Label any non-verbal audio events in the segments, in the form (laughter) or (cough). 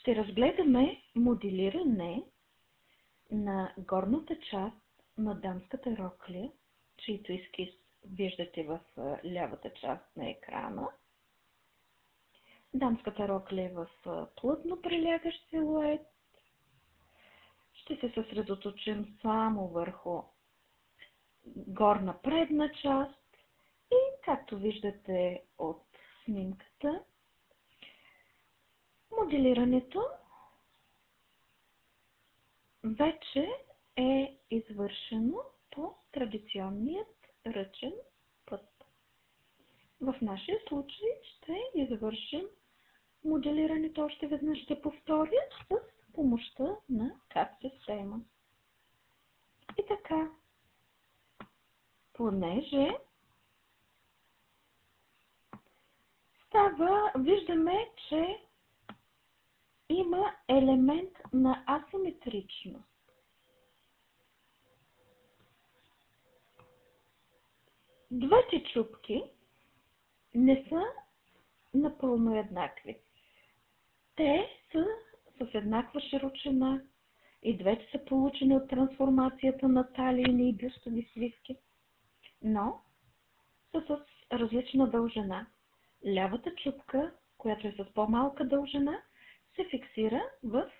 ще разгледаме моделиране на горната част на дамската роклия, чието изкис виждате в лявата част на екрана. Дамската рокля е в плътно прилягащ силует. Ще се съсредоточим само върху горна предна част и както виждате от снимката, моделирането вече е извършено по традиционният ръчен път. В нашия случай ще извършим моделирането още веднъж ще повторя с помощта на кап система. И така, понеже става, виждаме, че има елемент на асиметричност. Двете чупки не са напълно еднакви. Те са с еднаква широчина и двете са получени от трансформацията на талийни и бюстови свивки, но са с различна дължина. Лявата чупка, която е с по-малка дължина, се фиксира в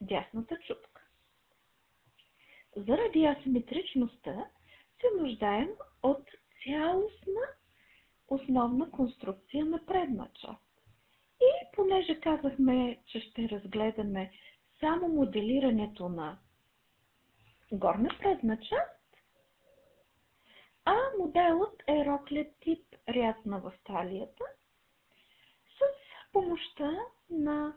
дясната чупка. Заради асиметричността се нуждаем от цялостна основна конструкция на предна част. И понеже казахме, че ще разгледаме само моделирането на горна предна част, а моделът е роклет тип рязна в талията с помощта на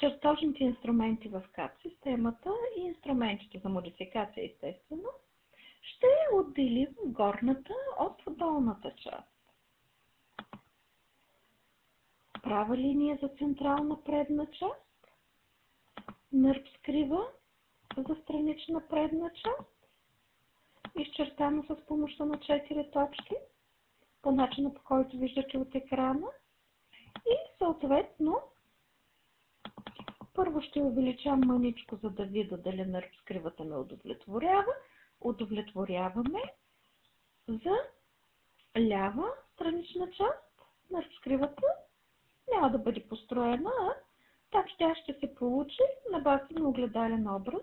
чертожните инструменти в КАП системата и инструментите за модификация естествено, ще отделим горната от долната част. Права линия за централна предна част, нърп скрива за странична предна част, изчертана с помощта на 4 точки, по начина по който виждате от екрана и съответно първо ще увеличам маничко, за да видя дали нърв скривата ме удовлетворява. Удовлетворяваме за лява странична част на скривата няма да бъде построена, а так тя ще се получи на база на огледален образ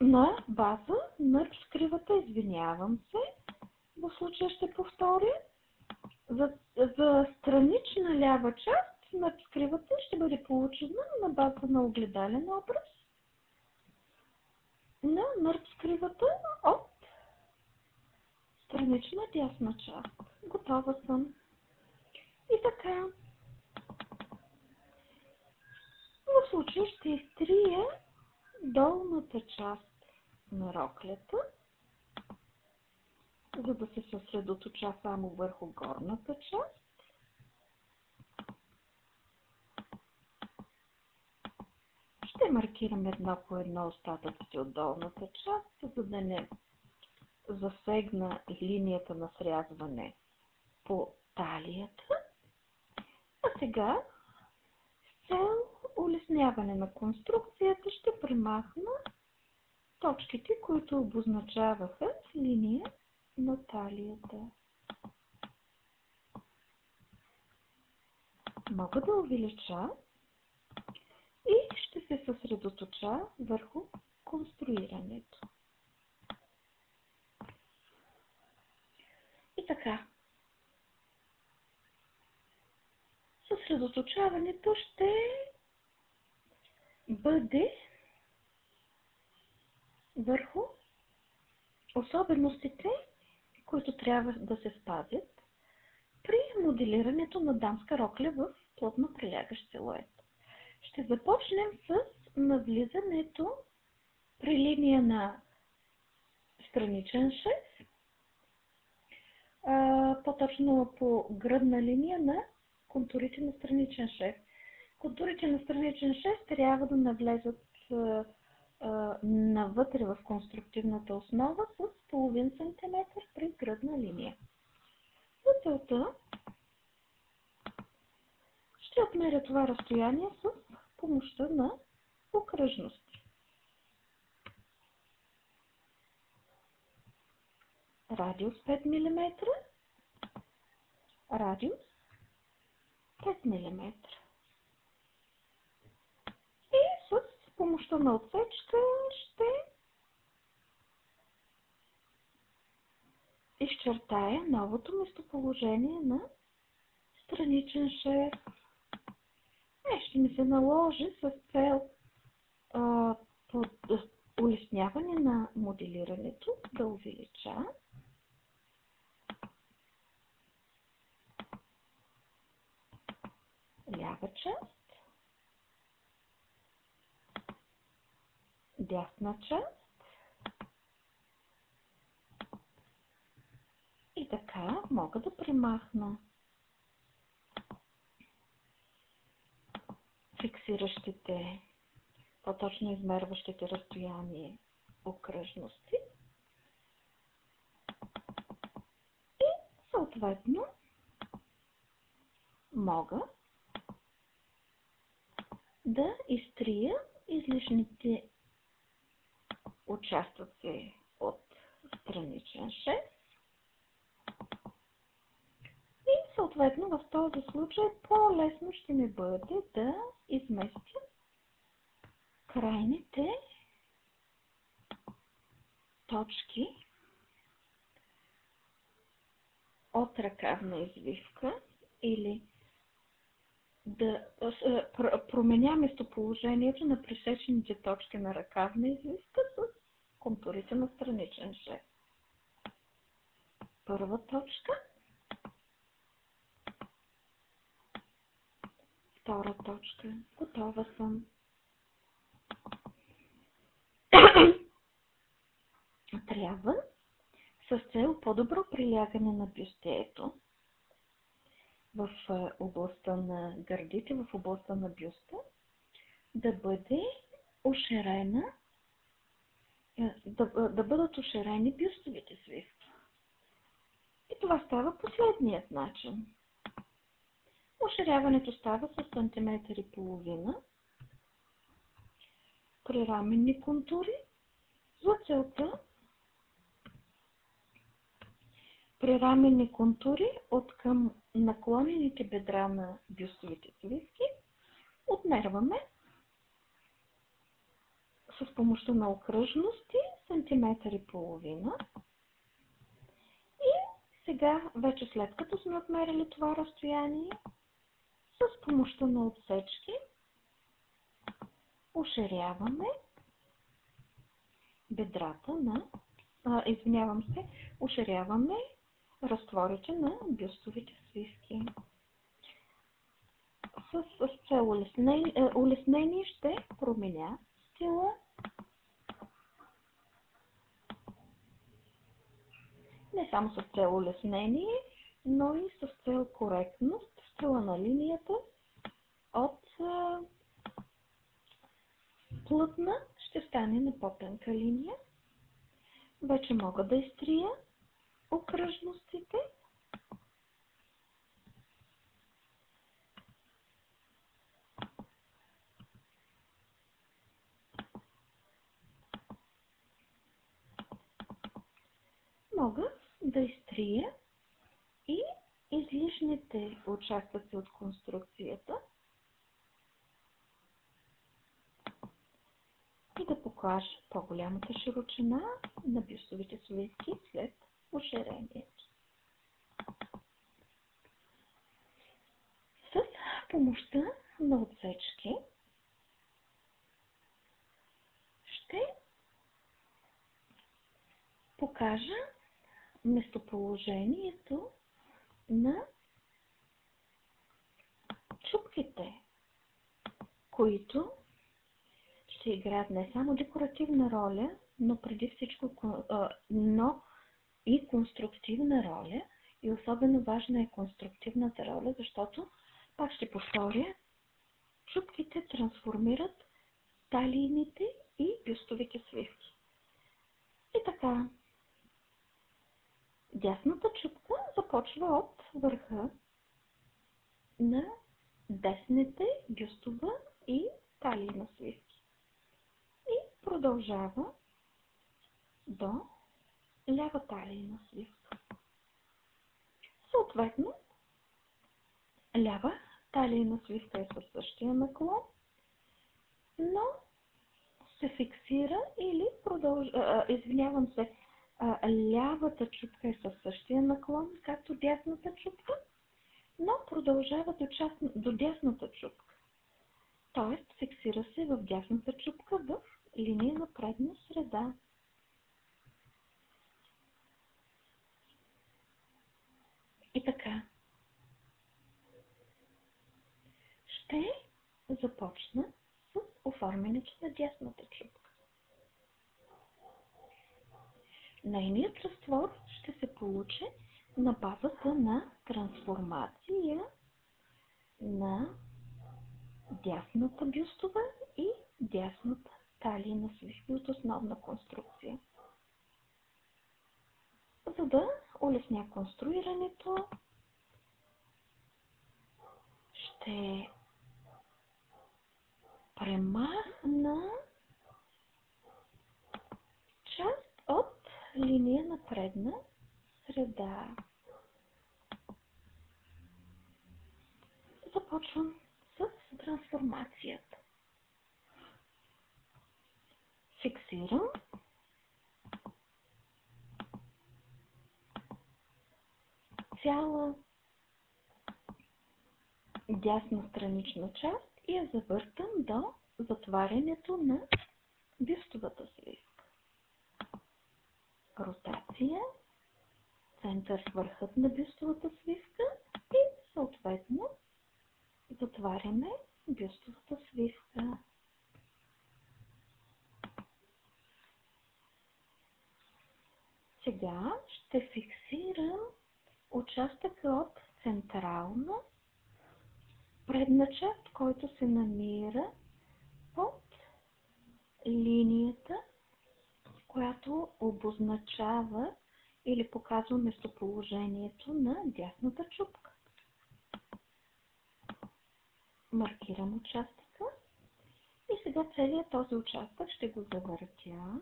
на база на скривата, извинявам се, в случая ще повторя, за, за странична лява част на скривата ще бъде получена на база на огледален образ на скривата от странична дясна част. Готова съм. И така. В случая ще изтрия долната част на роклята, за да се съсредоточа само върху горната част. Ще маркирам едно по едно остатъците от долната част, за да не засегна линията на срязване по талията. А сега, с цел улесняване на конструкцията, ще премахна точките, които обозначаваха линия на талията. Мога да увелича се съсредоточа върху конструирането. И така. Съсредоточаването ще бъде върху особеностите, които трябва да се спазят при моделирането на дамска рокля в плътно прилягащ силует. Ще започнем с навлизането при линия на страничен шест, по-точно по гръдна линия на контурите на страничен шест. Контурите на страничен шест трябва да навлезат навътре в конструктивната основа с половин сантиметр при гръдна линия. За целта ще отмеря това разстояние с помощта на окръжности. Радиус 5 мм, радиус 5 мм. И с помощта на отсечка ще изчертая новото местоположение на страничен шеф. Е, ще ми се наложи с цел а, под, улесняване на моделирането да увелича. Лява част, дясна част. И така мога да премахна фиксиращите, по-точно измерващите разстояние окръжности. И съответно мога да изтрия излишните участъци от страничен 6 и съответно в този случай по-лесно ще ми бъде да изместя крайните точки от ръкавна извивка или да променя местоположението на пресечените точки на ръкавна извивка с контурите на страничен шест. Първа точка. Втора точка. Готова съм. (coughs) Трябва с цел по-добро прилягане на бюстието в областта на гърдите, в областта на бюста, да бъде уширена, да, да бъдат уширени бюстовите свивки. И това става последният начин. Уширяването става с сантиметър и половина при раменни контури. За целта при раменни контури от към наклонените бедра на бюстовите свивки отмерваме с помощта на окръжности сантиметър и половина. И сега, вече след като сме отмерили това разстояние, с помощта на отсечки уширяваме бедрата на, а, извинявам се, уширяваме разтворите на бюстовите свивки. С, с цел улеснение, улеснение ще променя стила не само с цел улеснение, но и с цел коректност стила на линията от плътна ще стане на по-тънка линия. Вече мога да изтрия окръжностите. Мога да изтрия и излишните участъци от конструкцията и да покажа по-голямата широчина на бюстовите свивки след уширението. С помощта на отсечки ще покажа местоположението на чупките, които ще играят не само декоративна роля, но преди всичко, но и конструктивна роля. И особено важна е конструктивната роля, защото, пак ще повторя, чупките трансформират талийните и бюстовите свивки. И така, дясната чупка започва от върха на десните бюстова и талийна свивки. И продължава до лява талийна свивка. Съответно, лява талийна свивка е със същия наклон, но се фиксира или продължа, извинявам се, лявата чупка е със същия наклон, както дясната чупка, но продължава до, част, до дясната чупка. Тоест, фиксира се в дясната чупка в линия на предна среда. И така. Ще започна с оформянето на дясната чупка. Нейният разтвор ще се получи на базата на трансформация на дясната бюстова и дясната талийна свивки от основна конструкция. За да улесня конструирането, ще премахна част от линия на предна среда. Започвам с трансформацията. Фиксирам цяла дясна странична част и я завъртам до затварянето на бюстовата свивка. Ротация, център върхът на бюстовата свивка и съответно затваряме бюстовата свивка. Сега ще фиксирам участъка от централна предна част, който се намира под линията, която обозначава или показва местоположението на дясната чупка. Маркирам участъка и сега целият този участък ще го завъртя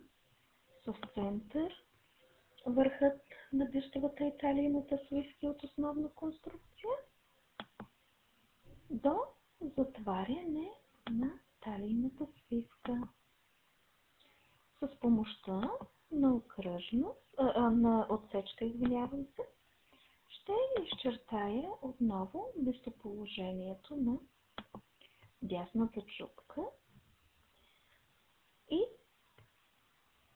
с център върхът на бюстовата и талийната от основна конструкция до затваряне на талийната свивка. С помощта на окръжност, а, а, на отсечка, извинявам се, ще изчертая отново местоположението на дясната чупка и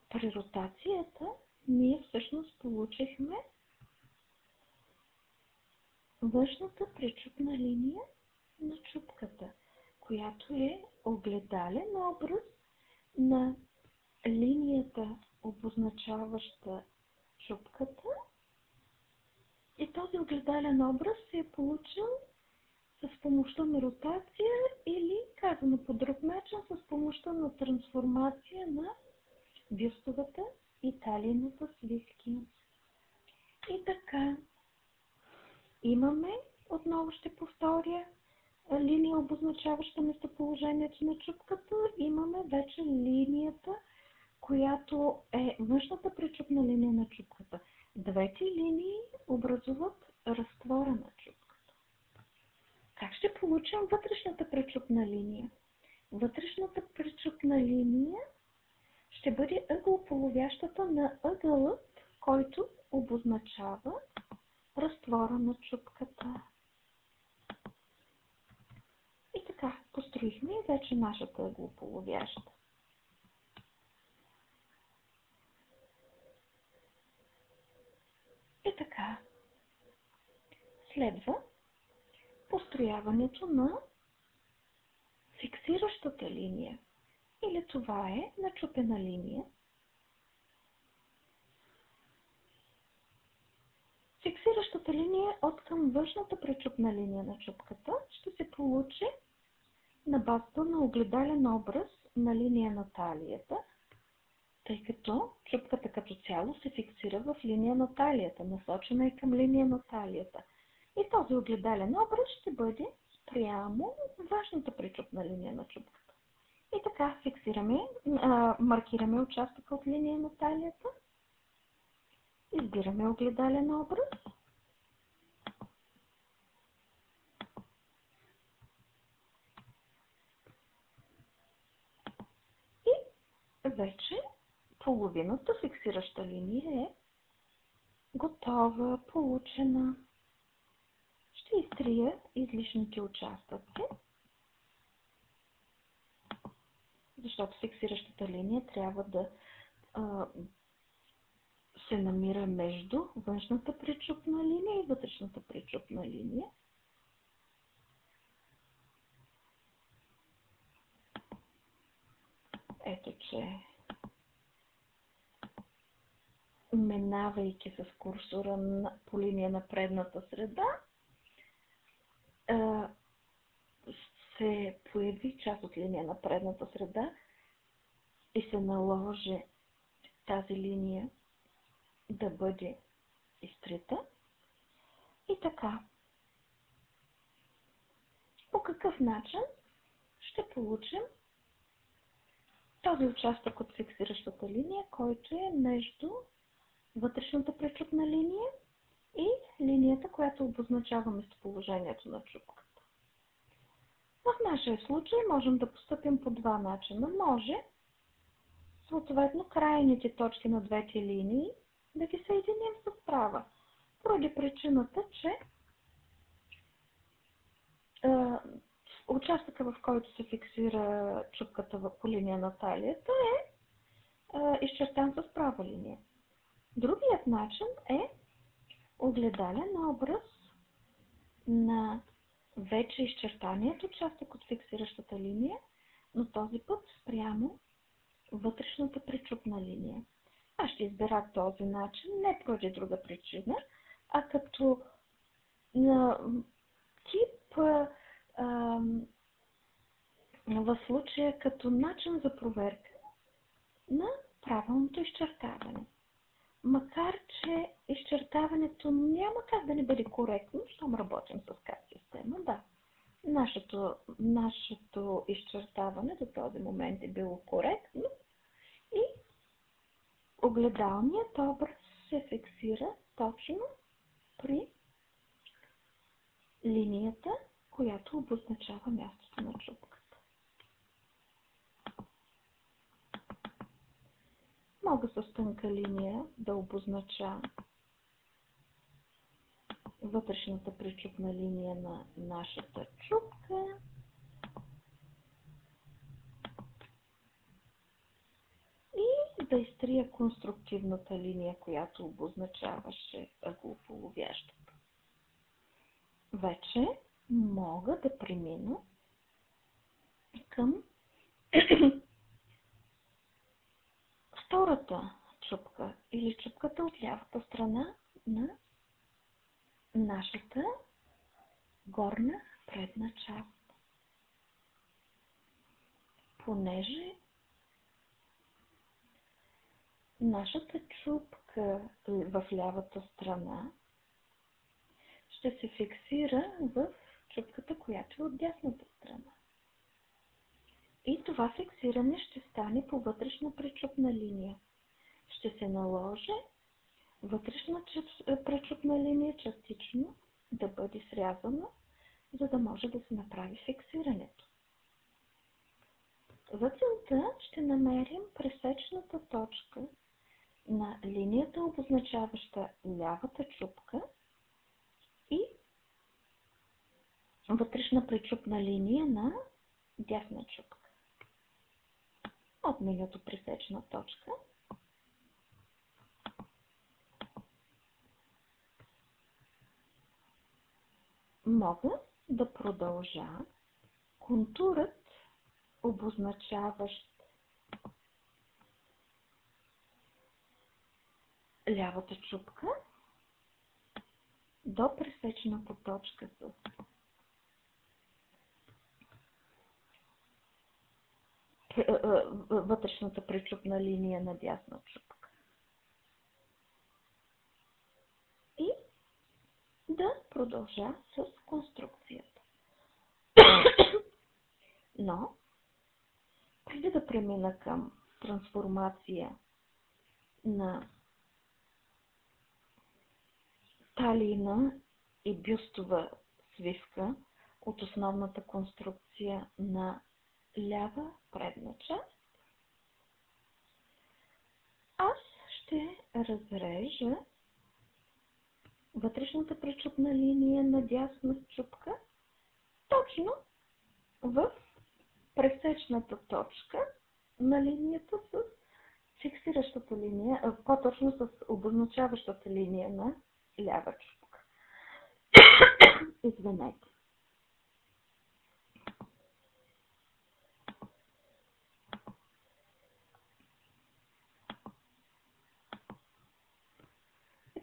при ротацията ние всъщност получихме външната пречупна линия на чупката, която е огледален образ на линията, обозначаваща чупката. И този огледален образ се е получил с помощта на ротация или, казано по друг начин, с помощта на трансформация на бюстовата и талийната свивки. И така, имаме, отново ще повторя, линия, обозначаваща местоположението на чупката. Имаме вече линията, която е външната пречупна линия на чупката. Двете линии образуват разтвора на чупката. Как ще получим вътрешната пречупна линия? Вътрешната пречупна линия ще бъде ъгълополовящата на ъгълът, който обозначава разтвора на чупката. И така, построихме вече нашата ъглополовяща. И така, следва построяването на фиксиращата линия. Или това е начупена линия. Фиксиращата линия от към външната пречупна линия на чупката ще се получи на базата на огледален образ на линия на талията, тъй като чупката като цяло се фиксира в линия на талията, насочена е към линия на талията. И този огледален образ ще бъде спрямо външната причупна линия на чупката. И така фиксираме, а, маркираме участъка от линия на талията. Избираме огледален образ. И вече половината фиксираща линия е готова, получена. Ще изтрия излишните участъци, защото фиксиращата линия трябва да а, се намира между външната причупна линия и вътрешната причупна линия. Ето, че минавайки с курсора по линия на предната среда, се появи част от линия на предната среда и се наложи тази линия да бъде изтрита. И така. По какъв начин ще получим този участък от фиксиращата линия, който е между вътрешната пречупна линия и линията, която обозначава местоположението на чупката. В нашия случай можем да поступим по два начина. Може, съответно, крайните точки на двете линии да ги съединим с права. Поради причината, че участъка, в който се фиксира чупката по линия на талията е, изчертан с права линия. Другият начин е огледален образ на вече изчертаният участък от фиксиращата линия, но този път спрямо вътрешната причупна линия. Аз ще избера този начин не поради друга причина, а като тип в случая като начин за проверка на правилното изчертаване. Макар, че изчертаването няма как да не бъде коректно, щом работим с как система, да. Нашето, нашето изчертаване до този момент е било коректно и огледалният образ се фиксира точно при линията, която обозначава мястото на чупката. Мога с тънка линия да обознача вътрешната причупна линия на нашата чупка. да изтрия конструктивната линия, която обозначаваше ъглополовящата. Вече мога да премина към (clears throat) втората чупка или чупката от лявата страна на нашата горна предна част. Понеже Нашата чупка в лявата страна ще се фиксира в чупката, която е от дясната страна. И това фиксиране ще стане по вътрешна пречупна линия. Ще се наложи вътрешна пречупна линия частично да бъде срязана, за да може да се направи фиксирането. За целта ще намерим пресечната точка на линията, обозначаваща лявата чупка и вътрешна причупна линия на дясна чупка. От менюто пресечна точка мога да продължа контурът, обозначаващ лявата чупка до пресечената точка с е, е, вътрешната причупна линия на дясна чупка. И да продължа с конструкцията. Но, преди да премина към трансформация на талийна и бюстова свивка от основната конструкция на лява предна част, аз ще разрежа вътрешната пречупна линия на дясна чупка точно в пресечната точка на линията с фиксиращата линия, по-точно с обозначаващата линия на лява чупка. (coughs) Извинете.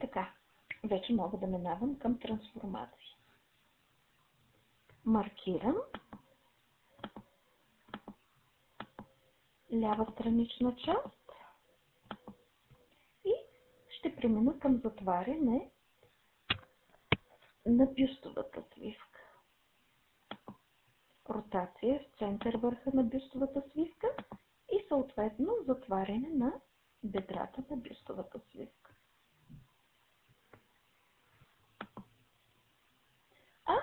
Така, вече мога да минавам към трансформация. Маркирам лява странична част и ще премина към затваряне на бюстовата свивка. Ротация в център върха на бюстовата свивка и съответно затваряне на бедрата на бюстовата свивка. А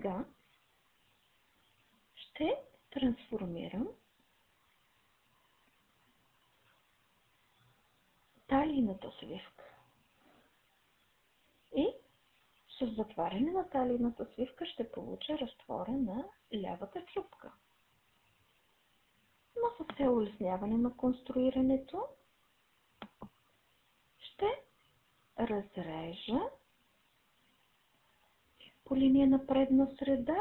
сега ще трансформирам талийната свивка. И с затваряне на талийната свивка ще получа разтвора на лявата чупка. Но с цел улесняване на конструирането ще разрежа по линия на предна среда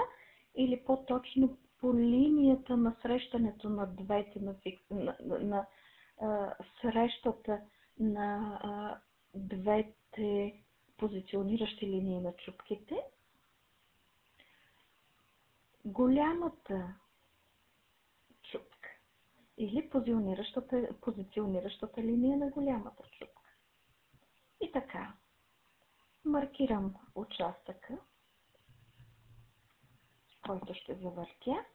или по-точно по линията на срещането на двете на, на, на, на а, срещата на а, двете позициониращи линии на чупките. Голямата чупка или позициониращата, позициониращата линия на голямата чупка. И така, маркирам участъка, който ще завъртя.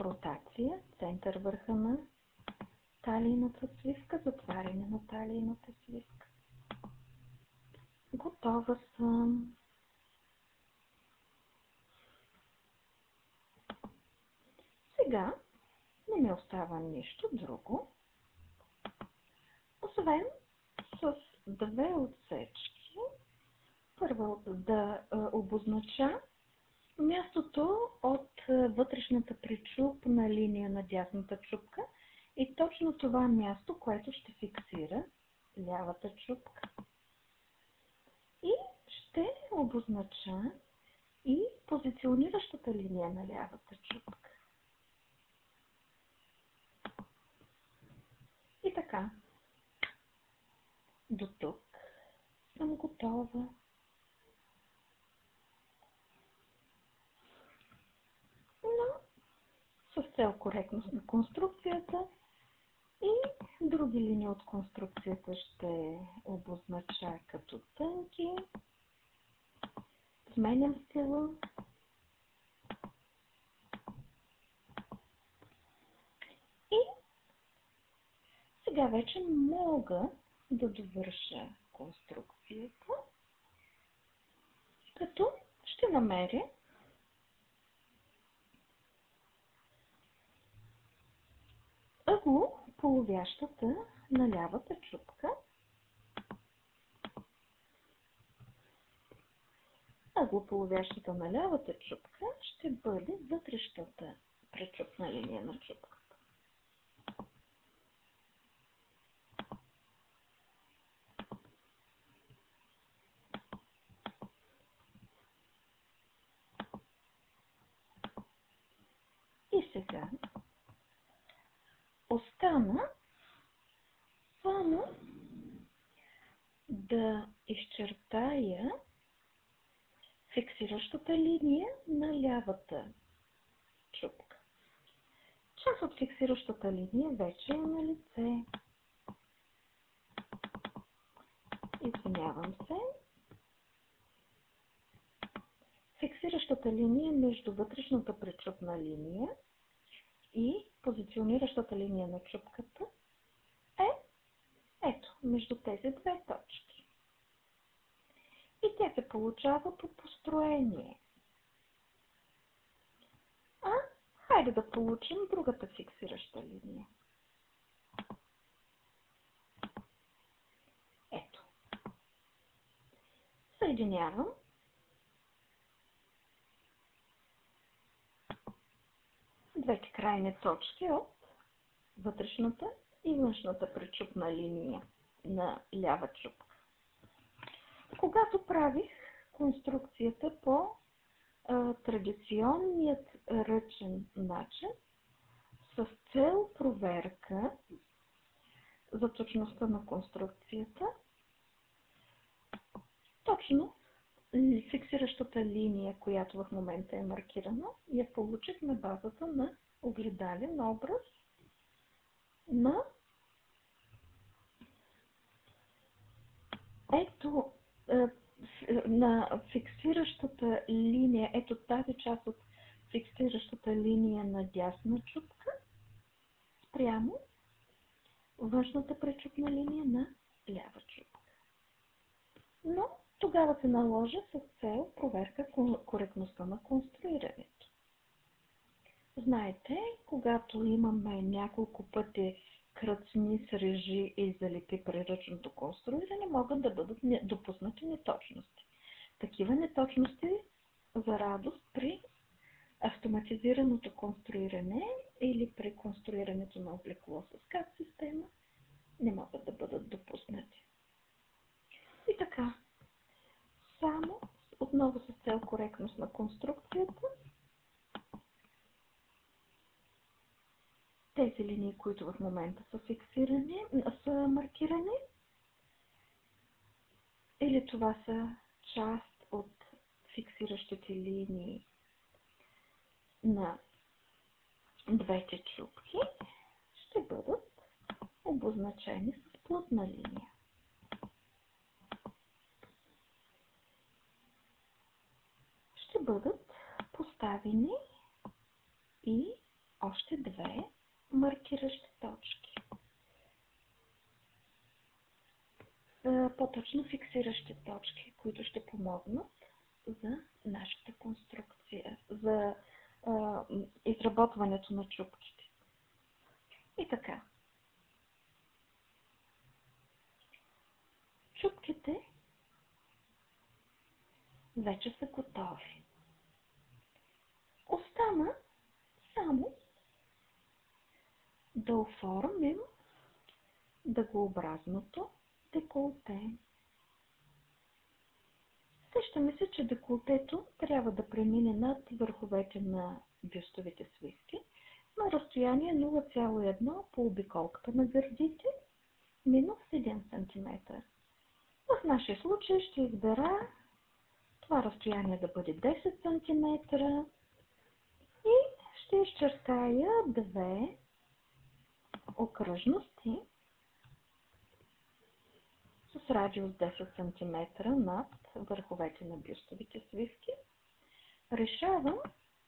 ротация, център върха на талийната свивка, затваряне на талийната свивка. Готова съм. Сега не ми остава нищо друго, освен с две отсечки. Първо да обознача мястото от вътрешната причупна линия на дясната чупка и точно това място, което ще фиксира лявата чупка. И ще обознача и позициониращата линия на лявата чупка. И така. До тук съм готова. Но с цел коректност на конструкцията и други линии от конструкцията ще обознача като тънки. Сменям стила. И сега вече мога да довърша конструкцията, като ще намеря ъгло половящата на лявата чупка. Ъглополовящата на лявата чупка ще бъде вътрешната пречупна линия на чупката. И сега остана само да изчертая фиксиращата линия на лявата чупка. Част от фиксиращата линия вече е на лице. Извинявам се. фиксиращата линия между вътрешната пречупна линия и позициониращата линия на чупката е ето, между тези две точки. И тя се получава по построение. А, хайде да получим другата фиксираща линия. Ето. Съединявам двете крайни точки от вътрешната и външната пречупна линия на лява чупка. Когато правих конструкцията по а, традиционният ръчен начин, с цел проверка за точността на конструкцията, точно фиксиращата линия, която в момента е маркирана, я получих на базата на огледален образ на ето е, на фиксиращата линия, ето тази част от фиксиращата линия на дясна чупка спрямо външната пречупна линия на лява чупка. Но тогава се наложи с цел проверка коректността на конструирането. Знаете, когато имаме няколко пъти кръцни, срежи и залепи при ръчното конструиране, могат да бъдат допуснати неточности. Такива неточности за радост при автоматизираното конструиране или при конструирането на облекло с кап система не могат да бъдат допуснати. И така, само отново с цел коректност на конструкцията, тези линии, които в момента са фиксирани, са маркирани, или това са част от фиксиращите линии на двете чупки, ще бъдат обозначени с плътна линия. Ще бъдат поставени и още две маркиращи точки. По-точно фиксиращи точки, които ще помогнат за нашата конструкция, за изработването на чупките. И така. Чупките вече са готови. Остана само да оформим дъгообразното деколте. Сеща ми се, че деколтето трябва да премине над върховете на бюстовите свивки на разстояние 0,1 по обиколката на гърдите минус 1 см. В нашия случай ще избера това разстояние да бъде 10 см и ще изчертая две окръжности с радиус 10 см над върховете на бюстовите свивки, решавам,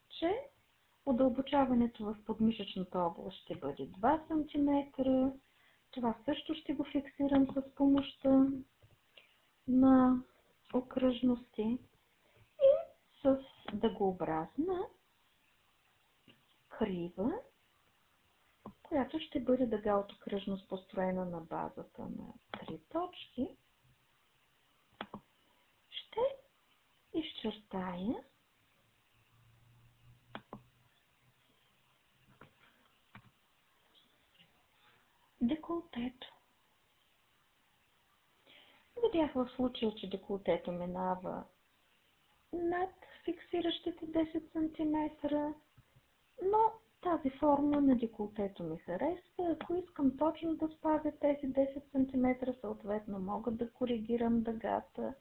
че удълбочаването в подмишечната област ще бъде 2 см. Това също ще го фиксирам с помощта на окръжности с дъгообразна крива която ще бъде дъга от окръжност построена на базата на три точки, ще изчертая деколтето. Видях в случая, че деколтето минава над фиксиращите 10 см, но тази форма на деколтето ми харесва. Ако искам точно да спазя тези 10 см, съответно мога да коригирам дъгата.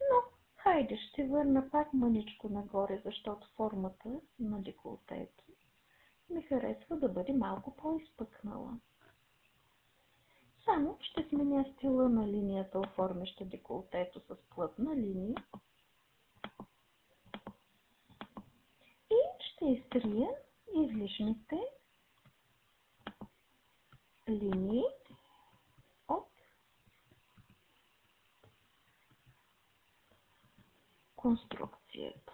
Но, хайде, ще върна пак мъничко нагоре, защото формата на деколтето ми харесва да бъде малко по-изпъкнала. Само ще сменя стила на линията, оформяща деколтето с плътна линия Sevdiğim излишните линии от конструкцията.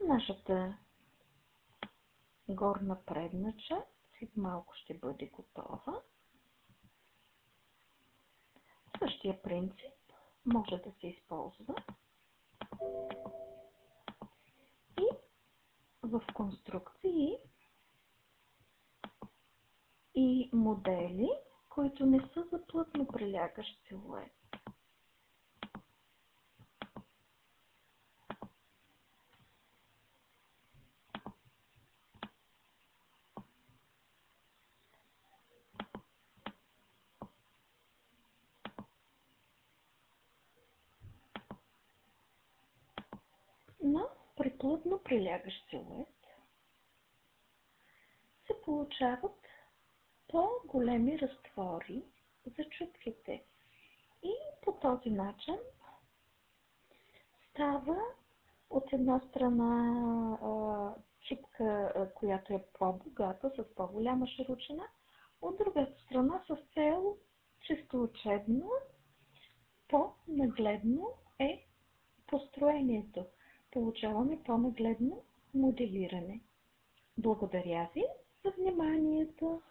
Нашата горна предна част след малко ще бъде готова. Същия принцип може да се използва и в конструкции и модели, които не са за плътно прилягащ силует. Но при плътно прилягащ силует се получават по-големи разтвори за чупките. И по този начин става от една страна чипка, която е по-богата, с по-голяма широчина, от другата страна с цел чисто учебно, по-нагледно е построението. Получаваме по-нагледно моделиране. Благодаря ви за вниманието.